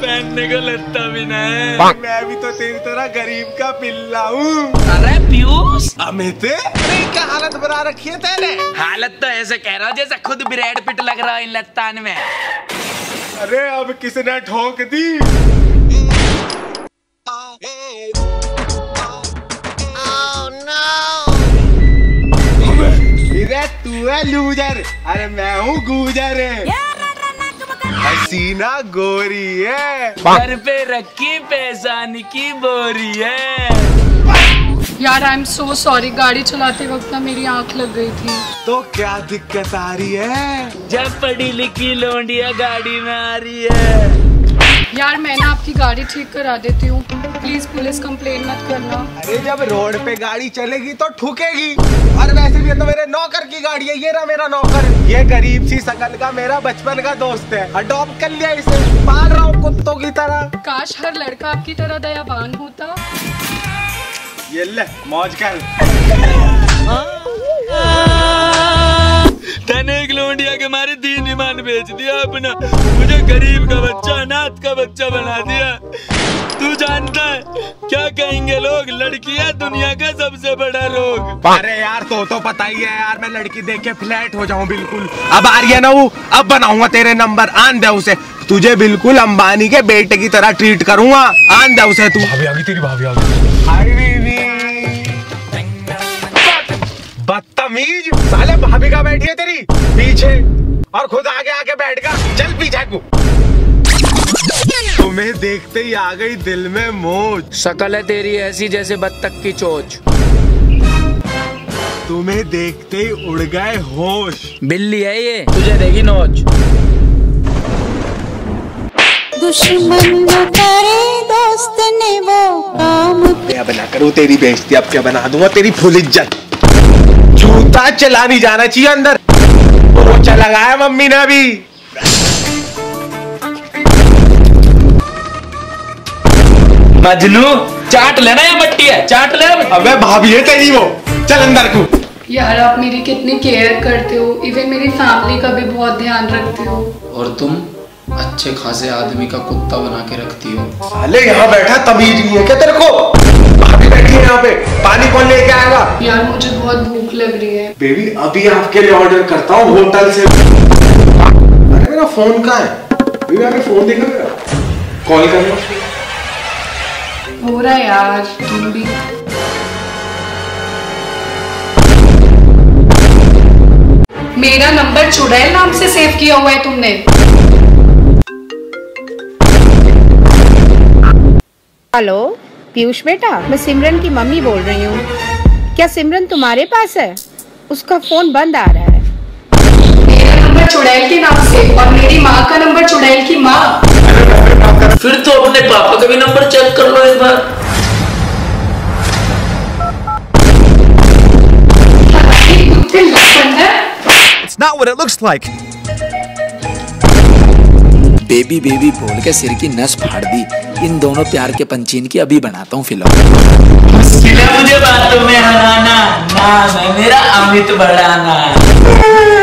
पहनने को लगता भी नहीं। मैं भी तो तेरी तरह गरीब का पिल्ला हूँ। अरे पीयूष। अमित क्या हालत बना रखी है तेरे? हालत तो ऐसे कह रहा हूँ जैसे खुद ब्रेड पिट लग रहा है इन लत्तान में। अरे अब किसने ठोक दी। तू है लूजर। अरे मैं हूँ गुजर। हसीना गोरी है। घर पे रखी पैसान की बोरी है। यार आई एम सो सॉरी गाड़ी चलाते वक्त ना मेरी आँख लग गई थी। तो क्या दिक्कत आ रही है? जब पढ़ी लिखी लोंडिया गाड़ी में आ रही है। यार मैं ना आपकी गाड़ी ठीक करा देती हूँ। प्लीज़ पुलिस कंप्लेन मत करना। अरे जब रोड पे गाड़ी चलेगी तो ठुकेगी। और वैसे भी तो मेरे नौकर की गाड़ी है ये रहा मेरा नौकर। ये गरीब सी शकल का मेरा बचपन का दोस्त है। अडॉप्ट कर लिया इसे। पाल रहा हूँ कुत्तों की तरह। काश हर लड़का आपकी तरह दयावान होता। ये ले मौज कर। तने एक लोंडिया के मारे दीन ईमान बेच दिया अपना। मुझे गरीब का बच्चा अनाथ का बच्चा बना दिया। दुनिया का सबसे बड़ा रोग। अरे यार तो तो पता ही है यार मैं लड़की देख के फ्लैट हो जाऊँ बिल्कुल। अब आ रही है ना वो अब बनाऊँगा तेरे नंबर आन दे उसे। तुझे बिल्कुल अंबानी के बेटे की तरह ट्रीट करूँगा। आन दे उसे तू। भाभी आ गई तेरी भाभी आ गई। हाय बीवी। बदतमीज। साले भाभी का बैठी है तेरी? पीछे। और खुद आगे आके बैठ गा चल पीछे को देखते ही आ गई दिल में मोच। शकल है तेरी ऐसी जैसे बत्तख की चोच। तुम्हें देखते ही उड़ गए होश। बिल्ली है ये तुझे देगी नोच। दुश्मन वो करे दोस्त ने वो काम क्या बना करूँ तेरी बेइज्जती? अब क्या बना दूँगा तेरी फुल इज़्ज़त? जूता चला नहीं जाना चाहिए अंदर। पोछा लगाया मम्मी ने अभी। मजनू चाट लेना ये मट्टी है? चाट ले। अबे भाभी है तेरी वो। चल अंदर को। यार आप मेरी कितनी केयर करते हो? इवन मेरी फैमिली का भी बहुत ध्यान रखते हो। और तुम अच्छे खासे आदमी का कुत्ता बना के रखती हो। साले यहाँ बैठा तमीज नहीं है क्या तेरे को? भाभी बैठी है यहाँ पे। पानी कौन लेके आएगा? यार मुझे बहुत भूख लग रही है। बेबी अभी आपके लिए ऑर्डर करता हूँ होटल से। अरे मेरा फ़ोन कहाँ है? बेबी आपने फ़ोन देखा मेरा। कॉल करना हो रहा है यार तुम भी। मेरा नंबर चुड़ैल नाम से सेव किया हुआ है तुमने। हेलो पीयूष बेटा मैं सिमरन की मम्मी बोल रही हूँ। क्या सिमरन तुम्हारे पास है? उसका फ़ोन बंद आ रहा है। मेरा नंबर चुड़ैल के नाम से और मेरी माँ का नंबर चुड़ैल की माँ। फिर तो अपने पापा का भी नंबर चेक कर लो एक बार। It's not what it looks like. Baby baby बोल के सिर की नस फाड़ दी। इन दोनों प्यार के पंचीन की अभी बनाता हूँ फ़िल्म मुझे बातों में हराना। नाम है मेरा अमित बड़ाना।